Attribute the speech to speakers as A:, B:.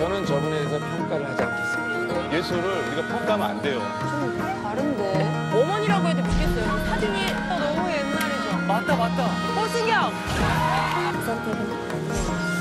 A: 저는 저분에 대해서 평가를 하지 않겠습니다.
B: 예술을 우리가 평가하면 안 돼요.
C: 좀 다른데.
D: 어머니라고 해도 믿겠어요. 사진이 너무 옛날이죠.
E: 맞다, 맞다.
D: 허승경!
C: 우선 대빈.